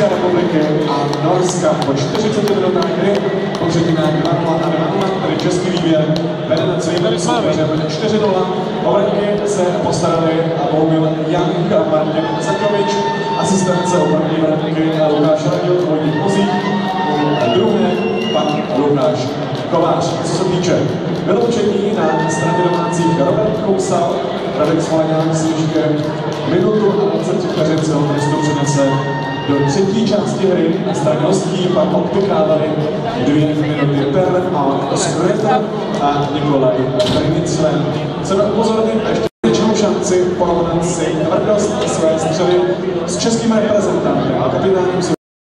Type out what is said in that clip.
České republiky a Norska po 40 minutách hry po třetinách 2 a 2 tedy český výběr vede nad svým soupeřem 4-0. O branky se postarali a Bohumil Jank a Martin Zakovič, asistence obraní branky Lukáš Radil, dvojník Mozík, druhé pan Lukáš Kovář. Co se týče vyloučení na straně domácích Robert Kousal, Radek Svalňák s minutu do třetí části hry na straně hostí pan Optikávali dvě minuty per a Skreta a Nikolaj Perniclen. Chceme upozornit ještě většinou šanci porovnat si tvrdost své střely s českým reprezentantem a kapitánem